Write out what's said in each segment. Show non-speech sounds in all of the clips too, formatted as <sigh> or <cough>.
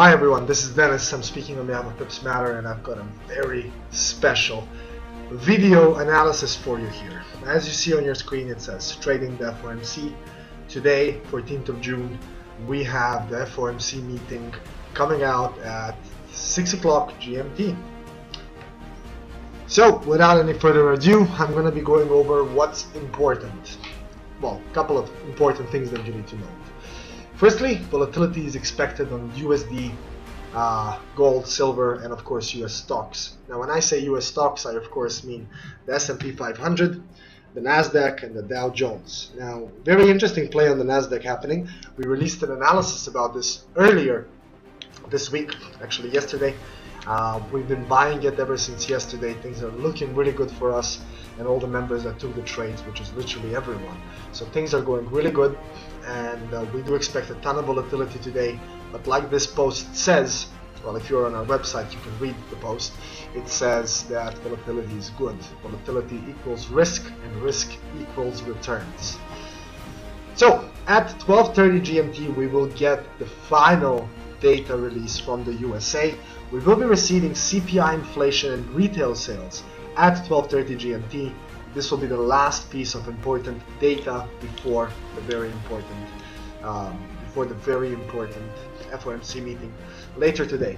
Hi everyone, this is Dennis. I'm speaking on behalf of Pips Matter and I've got a very special video analysis for you here. As you see on your screen it says Trading the FOMC. Today, 14th of June, we have the FOMC meeting coming out at 6 o'clock GMT. So, without any further ado, I'm going to be going over what's important. Well, a couple of important things that you need to know. Firstly, volatility is expected on USD, uh, gold, silver, and of course US stocks. Now when I say US stocks, I of course mean the S&P 500, the Nasdaq, and the Dow Jones. Now, very interesting play on the Nasdaq happening. We released an analysis about this earlier this week, actually yesterday. Uh, we've been buying it ever since yesterday. Things are looking really good for us and all the members that took the trades, which is literally everyone. So things are going really good and uh, we do expect a ton of volatility today but like this post says well if you're on our website you can read the post it says that volatility is good. Volatility equals risk and risk equals returns. So at 12:30 GMT we will get the final data release from the USA we will be receiving CPI inflation and retail sales at 12:30 GMT this will be the last piece of important data before the very important um, before the very important FOMC meeting later today.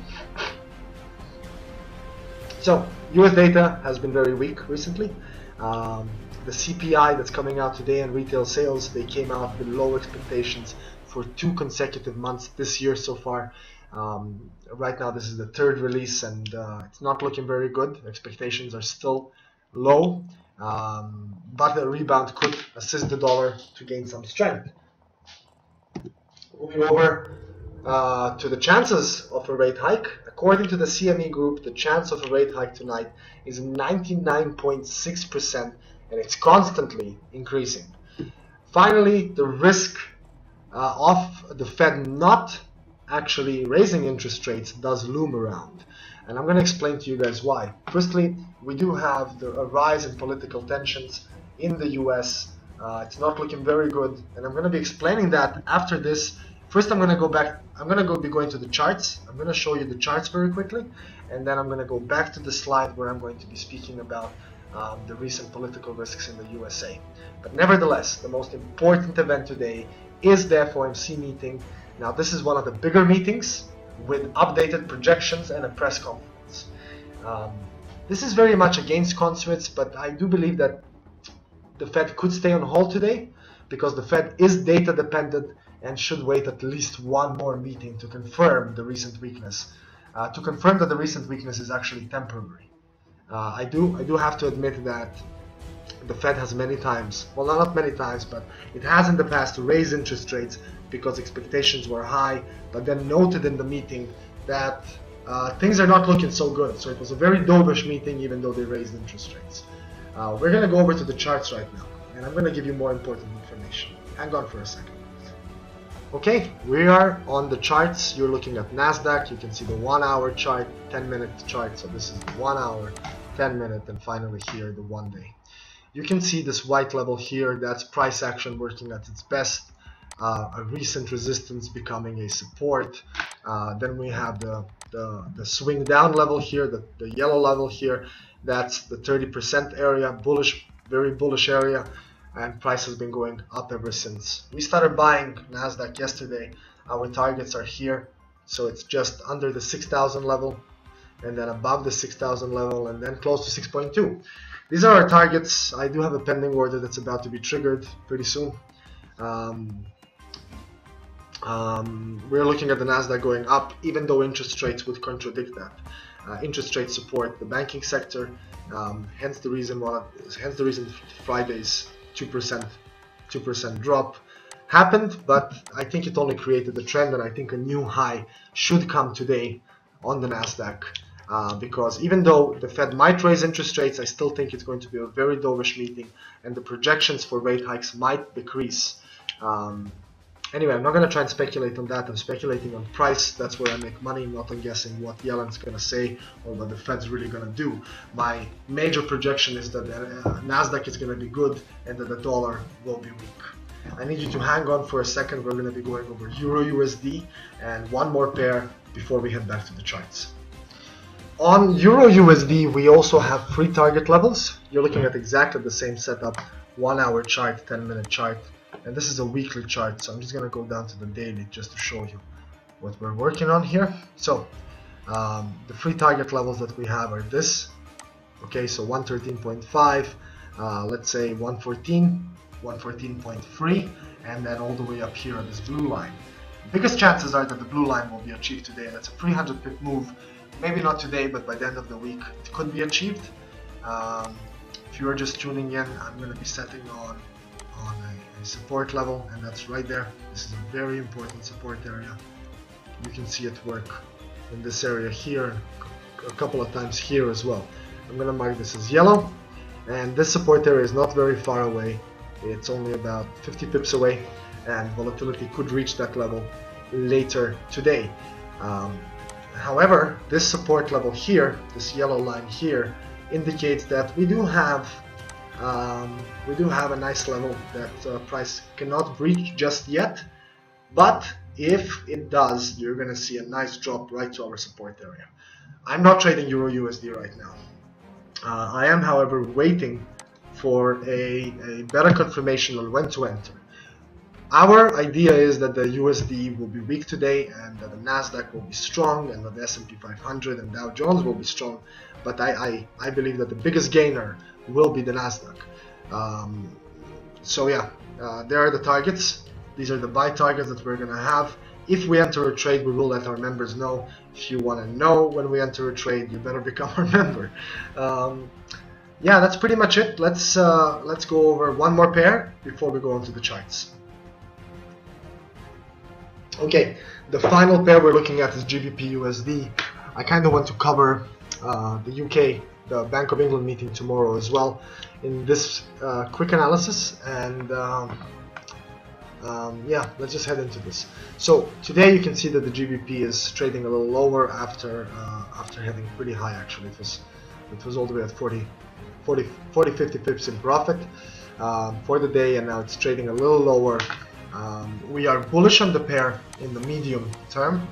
So US data has been very weak recently. Um, the CPI that's coming out today and retail sales they came out below expectations for two consecutive months this year so far. Um, right now this is the third release and uh, it's not looking very good. Expectations are still low. Um, but the rebound could assist the dollar to gain some strength. Moving over uh, to the chances of a rate hike, according to the CME group, the chance of a rate hike tonight is 99.6% and it's constantly increasing. Finally, the risk uh, of the Fed not actually raising interest rates does loom around and I'm going to explain to you guys why. Firstly, we do have the, a rise in political tensions in the US. Uh, it's not looking very good, and I'm going to be explaining that after this. First, I'm going to go back. I'm going to go be going to the charts. I'm going to show you the charts very quickly, and then I'm going to go back to the slide where I'm going to be speaking about um, the recent political risks in the USA. But nevertheless, the most important event today is the FOMC meeting. Now, this is one of the bigger meetings with updated projections and a press conference. Um, this is very much against consuets, but I do believe that the Fed could stay on hold today because the Fed is data dependent and should wait at least one more meeting to confirm the recent weakness. Uh, to confirm that the recent weakness is actually temporary. Uh, I do I do have to admit that the Fed has many times, well not many times, but it has in the past raised interest rates because expectations were high, but then noted in the meeting that uh, things are not looking so good. So it was a very dovish meeting even though they raised interest rates. Uh, we're going to go over to the charts right now and I'm going to give you more important information. Hang on for a second. Okay, we are on the charts. You're looking at NASDAQ. You can see the one hour chart, 10 minute chart. So this is the one hour, 10 minute, and finally here, the one day. You can see this white level here. That's price action working at its best a recent resistance becoming a support. Uh, then we have the, the, the, swing down level here, the, the yellow level here. That's the 30% area, bullish, very bullish area. And price has been going up ever since. We started buying NASDAQ yesterday. Our targets are here. So it's just under the 6,000 level and then above the 6,000 level and then close to 6.2. These are our targets. I do have a pending order that's about to be triggered pretty soon. Um, um, we're looking at the Nasdaq going up, even though interest rates would contradict that. Uh, interest rates support the banking sector, um, hence the reason why, hence the reason Friday's two percent, two percent drop happened. But I think it only created a trend, and I think a new high should come today on the Nasdaq. Uh, because even though the Fed might raise interest rates, I still think it's going to be a very dovish meeting, and the projections for rate hikes might decrease. Um, Anyway, I'm not going to try and speculate on that. I'm speculating on price. That's where I make money, not on guessing what Yellen's going to say or what the Fed's really going to do. My major projection is that uh, Nasdaq is going to be good and that the dollar will be weak. I need you to hang on for a second. We're going to be going over Euro USD and one more pair before we head back to the charts. On Euro USD, we also have three target levels. You're looking at exactly the same setup, one hour chart, 10 minute chart, and this is a weekly chart. So I'm just gonna go down to the daily just to show you what we're working on here. So um, the three target levels that we have are this. Okay, so 113.5, uh, let's say 114, 114.3, and then all the way up here on this blue line. biggest chances are that the blue line will be achieved today. That's a 300 pip move. Maybe not today, but by the end of the week it could be achieved. Um, if you are just tuning in, I'm going to be setting on on a, support level, and that's right there. This is a very important support area. You can see it work in this area here, a couple of times here as well. I'm going to mark this as yellow, and this support area is not very far away. It's only about 50 pips away, and volatility could reach that level later today. Um, however, this support level here, this yellow line here, indicates that we do have um, we do have a nice level that uh, price cannot breach just yet but if it does you're gonna see a nice drop right to our support area. I'm not trading Euro USD right now. Uh, I am however waiting for a, a better confirmation on when to enter. Our idea is that the USD will be weak today and that the Nasdaq will be strong and that the S&P 500 and Dow Jones will be strong but I, I, I believe that the biggest gainer will be the Nasdaq. Um, so yeah, uh, there are the targets. These are the buy targets that we're gonna have. If we enter a trade, we will let our members know. If you want to know when we enter a trade, you better <laughs> become our member. Um, yeah, that's pretty much it. Let's uh, let's go over one more pair before we go into the charts. Okay, the final pair we're looking at is GBP USD. I kind of want to cover uh, the UK, the Bank of England meeting tomorrow as well in this uh, quick analysis and um, um, yeah let's just head into this. So today you can see that the GBP is trading a little lower after uh, after heading pretty high actually. It was it was all the way at 40 40 40 50 pips in profit um, for the day and now it's trading a little lower. Um, we are bullish on the pair in the medium term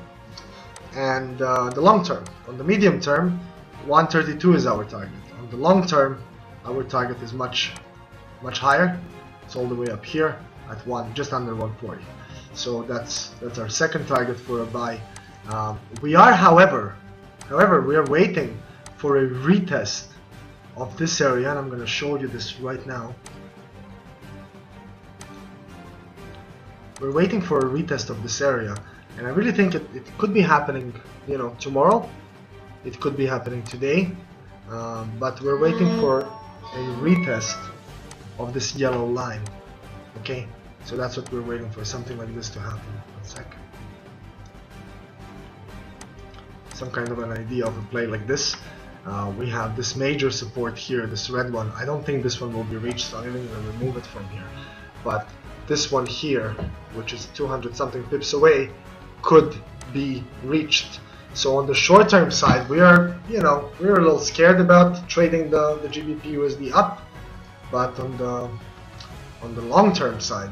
and uh, the long term. On the medium term 132 is our target. On the long term, our target is much, much higher. It's all the way up here at one, just under 140. So that's that's our second target for a buy. Um, we are, however, however, we are waiting for a retest of this area, and I'm going to show you this right now. We're waiting for a retest of this area, and I really think it, it could be happening, you know, tomorrow it could be happening today, um, but we're waiting for a retest of this yellow line. Okay, so that's what we're waiting for, something like this to happen. One sec. Some kind of an idea of a play like this. Uh, we have this major support here, this red one. I don't think this one will be reached, so I'm even going to remove it from here. But this one here, which is 200 something pips away, could be reached so on the short-term side, we are, you know, we're a little scared about trading the, the GBP USD up, but on the on the long-term side,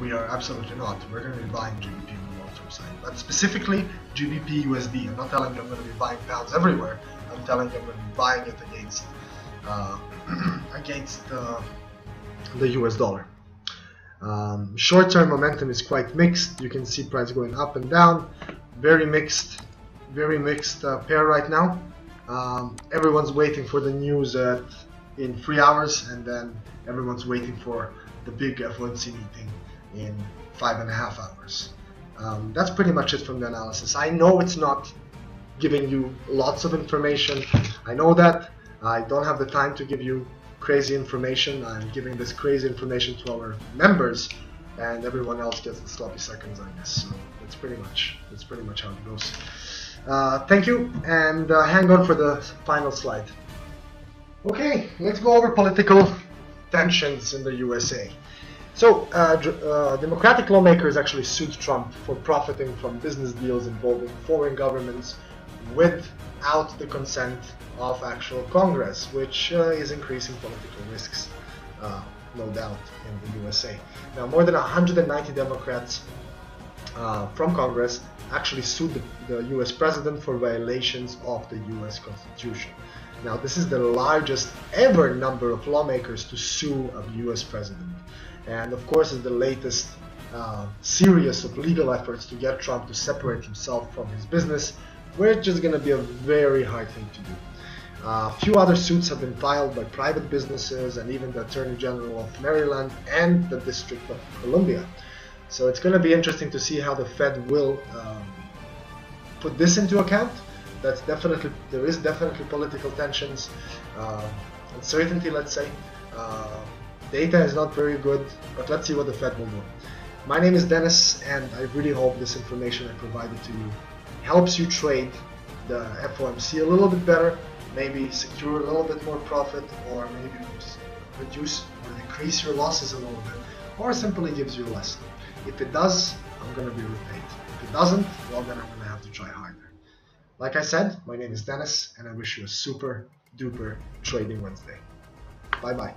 we are absolutely not. We're going to be buying GBP on the long-term side, but specifically GBP USD. I'm not telling you I'm going to be buying pounds everywhere. I'm telling you I'm going to be buying it against uh, <clears throat> against the, the US dollar. Um, short-term momentum is quite mixed. You can see price going up and down, very mixed very mixed uh, pair right now. Um, everyone's waiting for the news at, in three hours, and then everyone's waiting for the big FOMC meeting in five and a half hours. Um, that's pretty much it from the analysis. I know it's not giving you lots of information. I know that. I don't have the time to give you crazy information. I'm giving this crazy information to our members, and everyone else gets the sloppy seconds, I guess. So that's pretty much that's pretty much how it goes. Uh, thank you, and uh, hang on for the final slide. Okay, let's go over political tensions in the USA. So, uh, uh, Democratic lawmakers actually sued Trump for profiting from business deals involving foreign governments without the consent of actual Congress, which uh, is increasing political risks, no doubt, in the USA. Now, more than 190 Democrats from Congress actually sued the, the US president for violations of the US Constitution. Now, this is the largest ever number of lawmakers to sue a US president. And of course, it's the latest uh, series of legal efforts to get Trump to separate himself from his business, which is going to be a very hard thing to do. A uh, few other suits have been filed by private businesses and even the Attorney General of Maryland and the District of Columbia. So it's going to be interesting to see how the Fed will um, put this into account. That's definitely there is definitely political tensions, uh, uncertainty. Let's say uh, data is not very good, but let's see what the Fed will do. My name is Dennis, and I really hope this information I provided to you helps you trade the FOMC a little bit better maybe secure a little bit more profit or maybe reduce or decrease your losses a little bit or simply gives you less. If it does, I'm to be repaid. If it doesn't, well then I'm to have to try harder. Like I said, my name is Dennis and I wish you a super duper trading Wednesday. Bye bye.